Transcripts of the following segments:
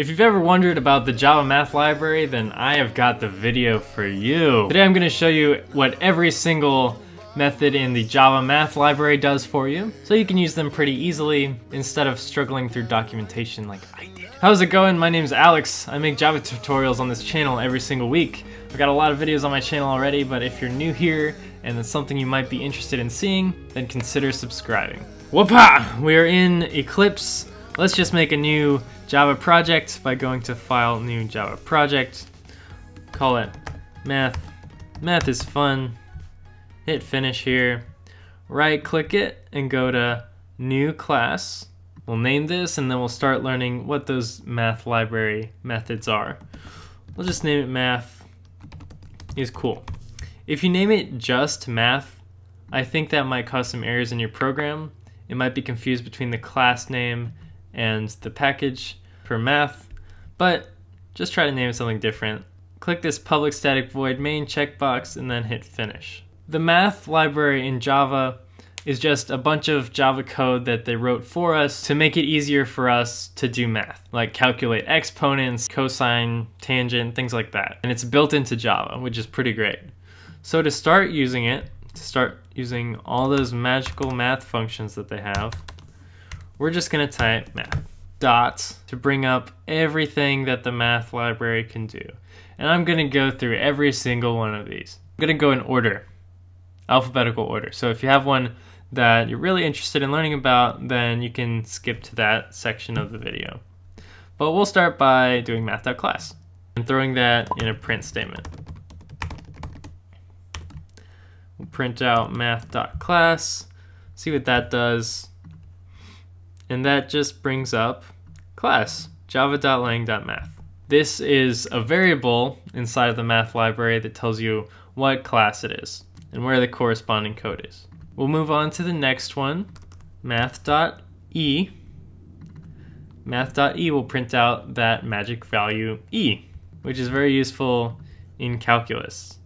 If you've ever wondered about the Java math library, then I have got the video for you. Today I'm going to show you what every single method in the Java math library does for you, so you can use them pretty easily instead of struggling through documentation like I did. How's it going? My name's Alex. I make Java tutorials on this channel every single week. I've got a lot of videos on my channel already, but if you're new here and it's something you might be interested in seeing, then consider subscribing. Whoopah! We are in Eclipse. Let's just make a new Java project by going to File, New Java Project. Call it Math. Math is fun. Hit Finish here. Right click it and go to New Class. We'll name this and then we'll start learning what those math library methods are. We'll just name it Math. Is cool. If you name it just Math, I think that might cause some errors in your program. It might be confused between the class name and the package for math, but just try to name it something different. Click this public static void main checkbox and then hit finish. The math library in Java is just a bunch of Java code that they wrote for us to make it easier for us to do math, like calculate exponents, cosine, tangent, things like that. And it's built into Java, which is pretty great. So to start using it, to start using all those magical math functions that they have, we're just gonna type math dots to bring up everything that the math library can do. And I'm gonna go through every single one of these. I'm gonna go in order, alphabetical order. So if you have one that you're really interested in learning about, then you can skip to that section of the video. But we'll start by doing math.class and throwing that in a print statement. We'll print out math.class, see what that does. And that just brings up class, java.lang.math. This is a variable inside of the math library that tells you what class it is and where the corresponding code is. We'll move on to the next one, math.e. Math.e will print out that magic value e, which is very useful in calculus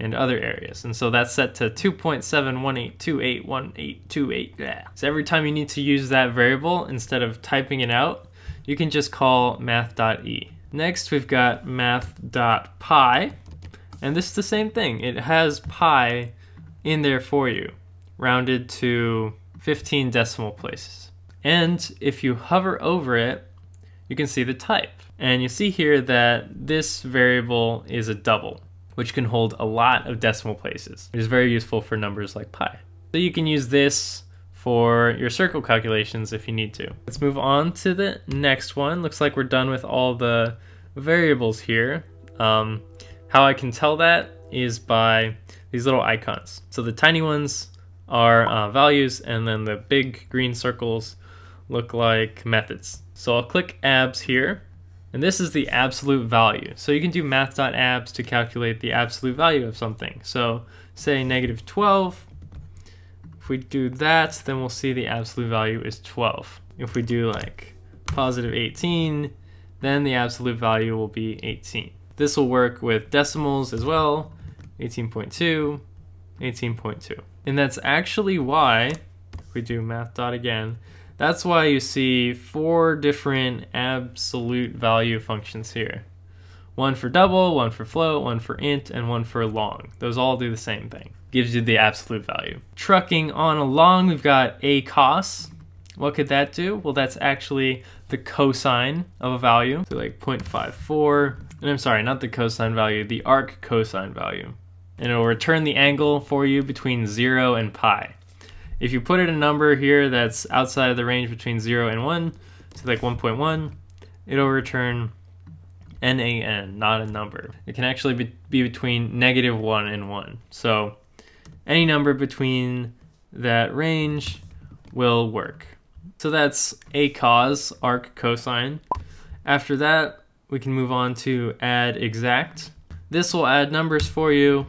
and other areas. And so that's set to 2.718281828. So every time you need to use that variable, instead of typing it out, you can just call math.e. Next, we've got math.pi, and this is the same thing. It has pi in there for you, rounded to 15 decimal places. And if you hover over it, you can see the type. And you see here that this variable is a double which can hold a lot of decimal places, which is very useful for numbers like pi. So you can use this for your circle calculations if you need to. Let's move on to the next one. Looks like we're done with all the variables here. Um, how I can tell that is by these little icons. So the tiny ones are uh, values and then the big green circles look like methods. So I'll click abs here and this is the absolute value. So you can do math.abs to calculate the absolute value of something. So say negative 12. If we do that, then we'll see the absolute value is 12. If we do like positive 18, then the absolute value will be 18. This will work with decimals as well, 18.2, 18.2. And that's actually why, if we do math dot again, that's why you see four different absolute value functions here. One for double, one for float, one for int, and one for long. Those all do the same thing. Gives you the absolute value. Trucking on along, we've got a acos. What could that do? Well, that's actually the cosine of a value. So like 0.54, and I'm sorry, not the cosine value, the arc cosine value. And it'll return the angle for you between zero and pi. If you put in a number here that's outside of the range between 0 and 1, so like 1.1, it'll return NaN, not a number. It can actually be, be between negative 1 and 1. So any number between that range will work. So that's a cos, arc cosine. After that, we can move on to add exact. This will add numbers for you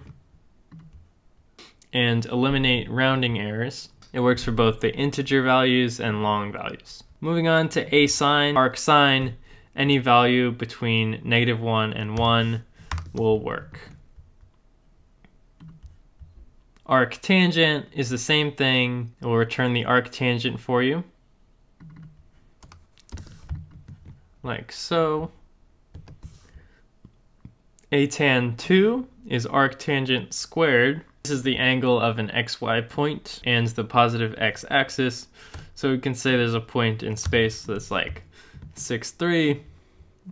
and eliminate rounding errors. It works for both the integer values and long values. Moving on to asine, arcsine, any value between negative 1 and 1 will work. Arctangent is the same thing. It will return the arctangent for you. like so. A tan 2 is arctangent squared. This is the angle of an xy point and the positive x-axis. So we can say there's a point in space that's like 6, 3,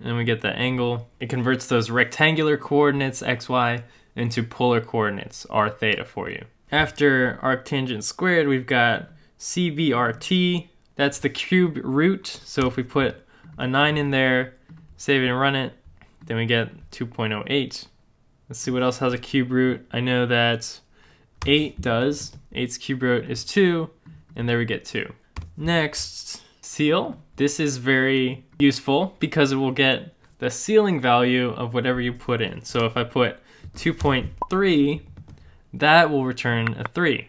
and we get the angle. It converts those rectangular coordinates xy into polar coordinates r theta for you. After arctangent squared, we've got CBRT. That's the cube root. So if we put a 9 in there, save it and run it, then we get 2.08. Let's see what else has a cube root. I know that 8 does. 8's cube root is 2, and there we get 2. Next, ceil. This is very useful because it will get the ceiling value of whatever you put in. So if I put 2.3, that will return a 3.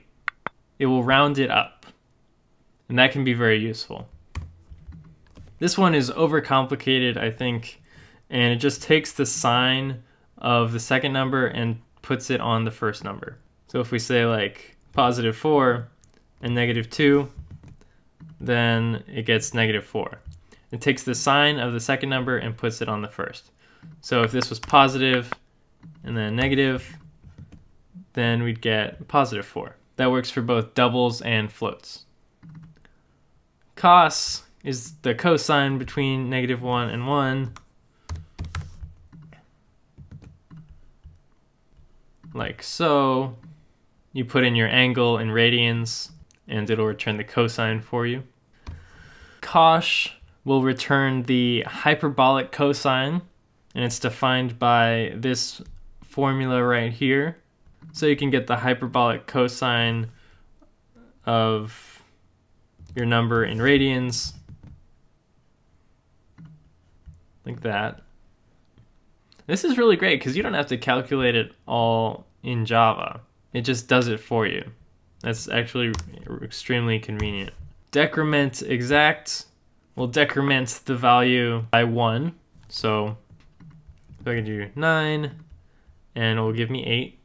It will round it up. And that can be very useful. This one is overcomplicated, I think, and it just takes the sign of the second number and puts it on the first number. So if we say like positive 4 and negative 2, then it gets negative 4. It takes the sign of the second number and puts it on the first. So if this was positive and then negative, then we'd get positive 4. That works for both doubles and floats. Cos is the cosine between negative 1 and 1. Like so. You put in your angle in radians, and it'll return the cosine for you. Cosh will return the hyperbolic cosine, and it's defined by this formula right here. So you can get the hyperbolic cosine of your number in radians, like that. This is really great because you don't have to calculate it all in Java. It just does it for you. That's actually extremely convenient. Decrement exact will decrement the value by 1. So if I can do 9, and it will give me 8.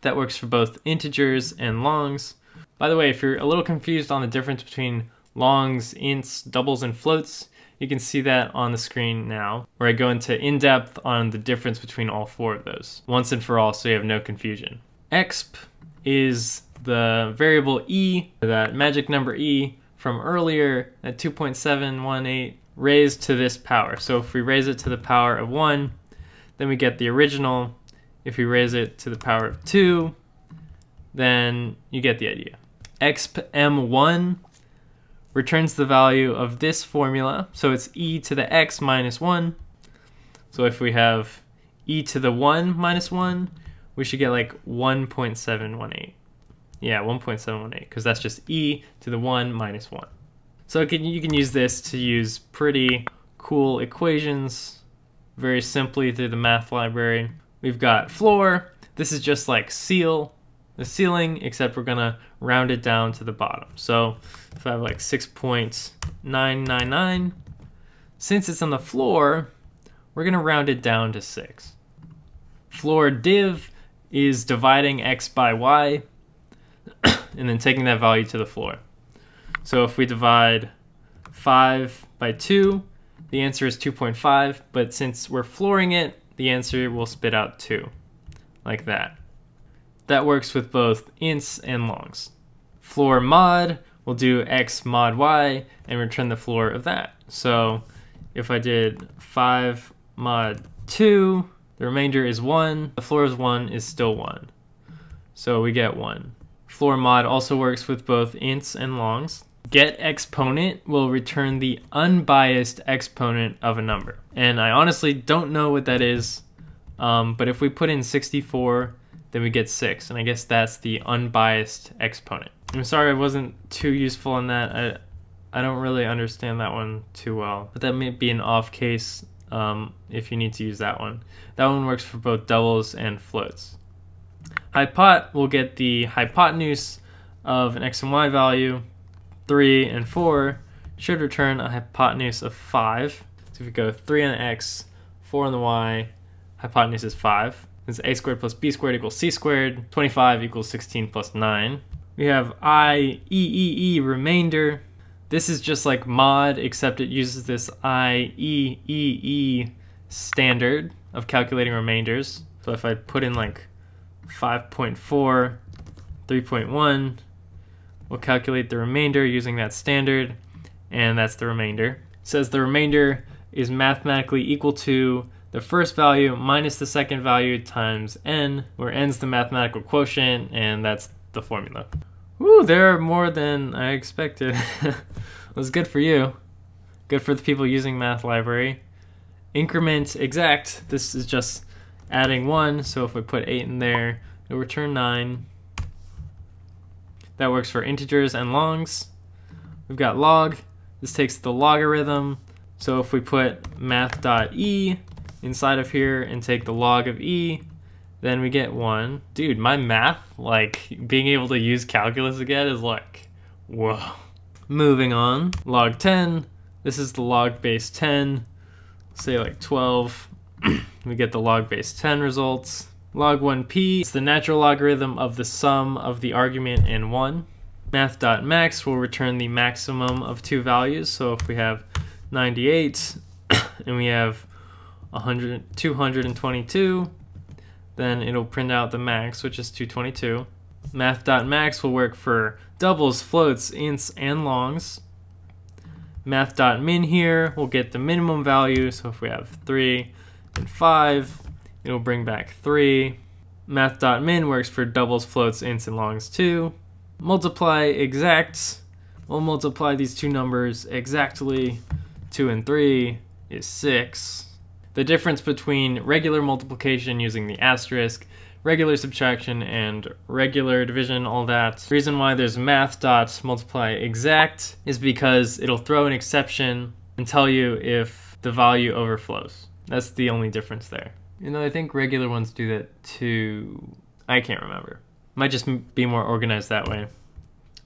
That works for both integers and longs. By the way, if you're a little confused on the difference between longs, ints, doubles, and floats, you can see that on the screen now, where I go into in-depth on the difference between all four of those, once and for all so you have no confusion. Exp is the variable e, that magic number e from earlier at 2.718 raised to this power. So if we raise it to the power of 1, then we get the original. If we raise it to the power of 2, then you get the idea. exp m1 returns the value of this formula. So it's e to the x minus 1. So if we have e to the 1 minus 1, we should get like 1.718. Yeah, 1.718, because that's just e to the 1 minus 1. So you can use this to use pretty cool equations very simply through the math library. We've got floor. This is just like ceil the ceiling, except we're gonna round it down to the bottom. So if I have like 6.999, since it's on the floor, we're gonna round it down to six. Floor div is dividing x by y, and then taking that value to the floor. So if we divide 5 by 2, the answer is 2.5, but since we're flooring it, the answer will spit out 2, like that. That works with both ints and longs. Floor mod will do x mod y and return the floor of that. So if I did 5 mod 2, the remainder is 1. The floor is 1 is still 1. So we get 1. Floor mod also works with both ints and longs. Get exponent will return the unbiased exponent of a number. And I honestly don't know what that is, um, but if we put in 64 then we get 6, and I guess that's the unbiased exponent. I'm sorry I wasn't too useful in that. I, I don't really understand that one too well, but that may be an off case um, if you need to use that one. That one works for both doubles and floats. Hypot will get the hypotenuse of an x and y value. 3 and 4 should return a hypotenuse of 5. So if we go 3 on the x, 4 on the y, hypotenuse is 5 is a squared plus b squared equals c squared. 25 equals 16 plus 9. We have i, e, e, e remainder. This is just like mod, except it uses this IEEE standard of calculating remainders. So if I put in like 5.4, 3.1, we'll calculate the remainder using that standard, and that's the remainder. It says the remainder is mathematically equal to the first value minus the second value times n, where n's the mathematical quotient, and that's the formula. Woo, there are more than I expected. it was good for you. Good for the people using Math Library. Increment exact, this is just adding 1, so if we put 8 in there, it'll return 9. That works for integers and longs. We've got log, this takes the logarithm, so if we put math.e inside of here and take the log of e, then we get 1. Dude, my math, like, being able to use calculus again is like, whoa. Moving on, log 10. This is the log base 10. Say like 12. we get the log base 10 results. Log 1p is the natural logarithm of the sum of the argument and 1. Math.max will return the maximum of two values. So if we have 98 and we have 100, 222, then it'll print out the max, which is 222. Math.max will work for doubles, floats, ints, and longs. Math.min here will get the minimum value, so if we have 3 and 5, it'll bring back 3. Math.min works for doubles, floats, ints, and longs too. Multiply exact, we'll multiply these two numbers exactly. 2 and 3 is 6. The difference between regular multiplication using the asterisk, regular subtraction, and regular division, all that. The reason why there's math dot multiply exact is because it'll throw an exception and tell you if the value overflows. That's the only difference there. You know, I think regular ones do that too. I can't remember. Might just be more organized that way.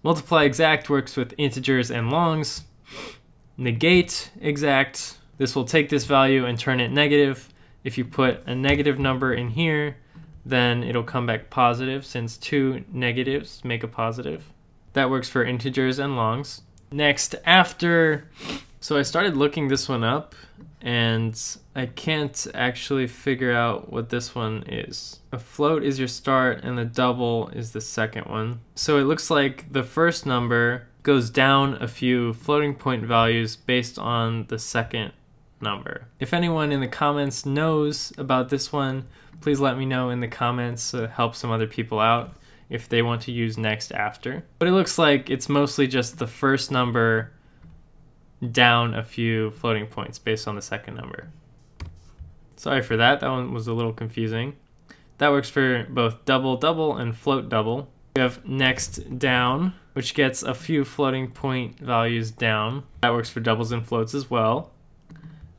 Multiply exact works with integers and longs. Negate exact this will take this value and turn it negative. If you put a negative number in here, then it'll come back positive since two negatives make a positive. That works for integers and longs. Next, after, so I started looking this one up and I can't actually figure out what this one is. A float is your start and the double is the second one. So it looks like the first number goes down a few floating point values based on the second number. If anyone in the comments knows about this one, please let me know in the comments to help some other people out if they want to use next after. But it looks like it's mostly just the first number down a few floating points based on the second number. Sorry for that, that one was a little confusing. That works for both double double and float double. We have next down, which gets a few floating point values down. That works for doubles and floats as well.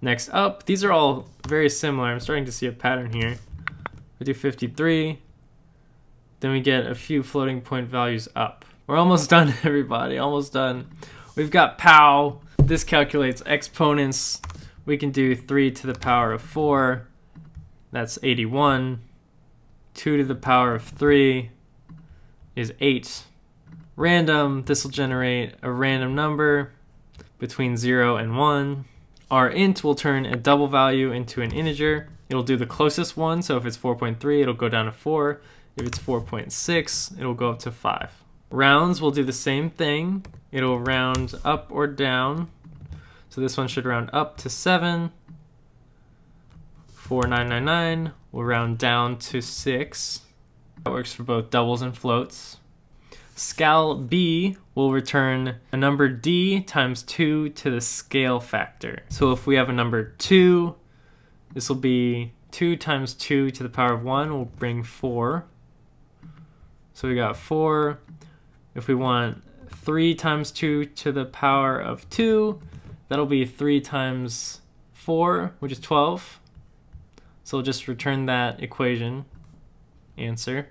Next up, these are all very similar. I'm starting to see a pattern here. We do 53, then we get a few floating point values up. We're almost done, everybody, almost done. We've got POW. This calculates exponents. We can do 3 to the power of 4. That's 81. 2 to the power of 3 is 8. Random, this will generate a random number between 0 and 1. Our int will turn a double value into an integer. It'll do the closest one, so if it's 4.3, it'll go down to 4. If it's 4.6, it'll go up to 5. Rounds will do the same thing. It'll round up or down. So this one should round up to 7. 4999 will round down to 6. That works for both doubles and floats. Scal B will return a number d times 2 to the scale factor. So if we have a number 2, this will be 2 times 2 to the power of 1 will bring 4. So we got 4. If we want 3 times 2 to the power of 2, that'll be 3 times 4, which is 12. So we'll just return that equation answer.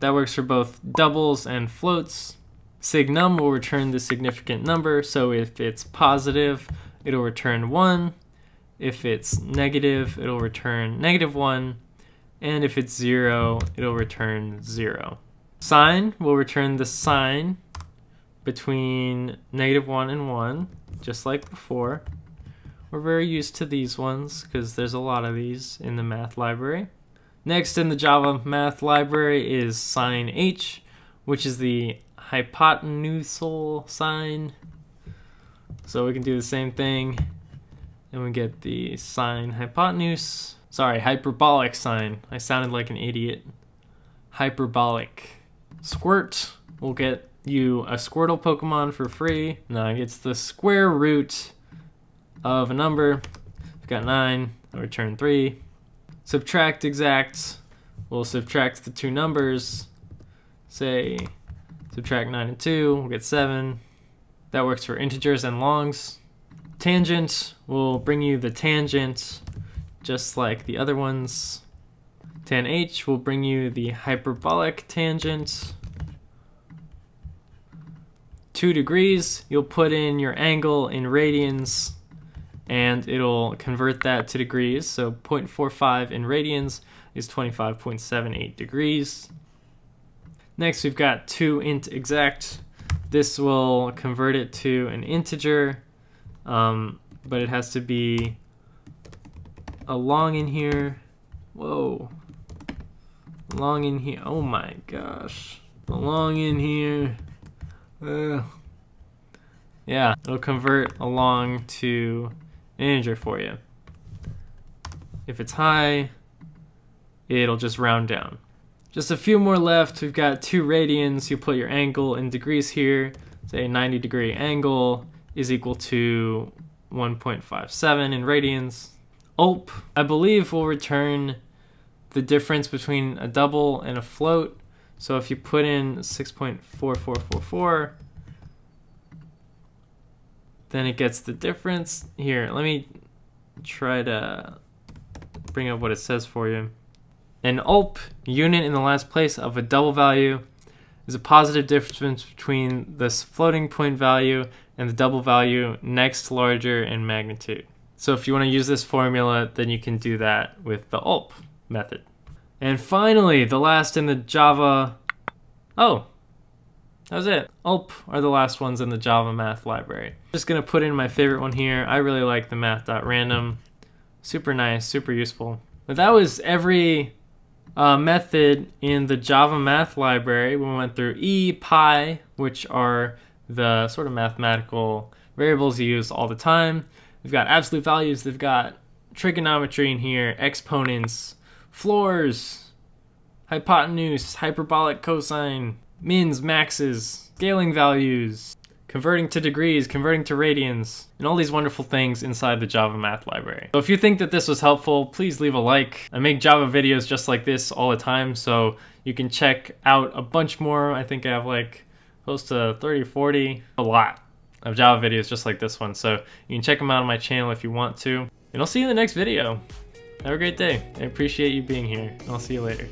That works for both doubles and floats. Signum will return the significant number, so if it's positive, it'll return 1. If it's negative, it'll return negative 1. And if it's 0, it'll return 0. Sine will return the sine between negative 1 and 1, just like before. We're very used to these ones because there's a lot of these in the math library. Next in the Java math library is sign H, which is the hypotenusal sine. So we can do the same thing and we get the sine hypotenuse. Sorry, hyperbolic sine. I sounded like an idiot. Hyperbolic. Squirt will get you a Squirtle Pokemon for free. Now it's the square root of a number. We've got 9, I'll return 3. Subtract exact, we'll subtract the two numbers. Say, subtract 9 and 2, we'll get 7. That works for integers and longs. Tangent will bring you the tangent, just like the other ones. Tan H will bring you the hyperbolic tangent. 2 degrees, you'll put in your angle in radians and it'll convert that to degrees. So 0.45 in radians is 25.78 degrees. Next, we've got 2 int exact. This will convert it to an integer, um, but it has to be a long in here. Whoa. Long in here. Oh my gosh. A long in here. Uh, yeah, it'll convert along to integer for you. If it's high, it'll just round down. Just a few more left. We've got two radians. You put your angle in degrees here. Say 90 degree angle is equal to 1.57 in radians. Ulp, I believe, will return the difference between a double and a float. So if you put in 6.4444, then it gets the difference. Here, let me try to bring up what it says for you. An ULP unit in the last place of a double value is a positive difference between this floating point value and the double value next larger in magnitude. So if you want to use this formula, then you can do that with the ULP method. And finally, the last in the Java... Oh, that was it. ULP are the last ones in the Java math library. Just gonna put in my favorite one here. I really like the math.random. Super nice, super useful. But that was every uh, method in the Java math library. We went through E, pi, which are the sort of mathematical variables you use all the time. We've got absolute values, they've got trigonometry in here, exponents, floors, hypotenuse, hyperbolic cosine, mins, maxes, scaling values, converting to degrees, converting to radians, and all these wonderful things inside the Java math library. So if you think that this was helpful, please leave a like. I make Java videos just like this all the time, so you can check out a bunch more. I think I have like close to 30, 40, a lot of Java videos just like this one. So you can check them out on my channel if you want to. And I'll see you in the next video. Have a great day. I appreciate you being here. I'll see you later.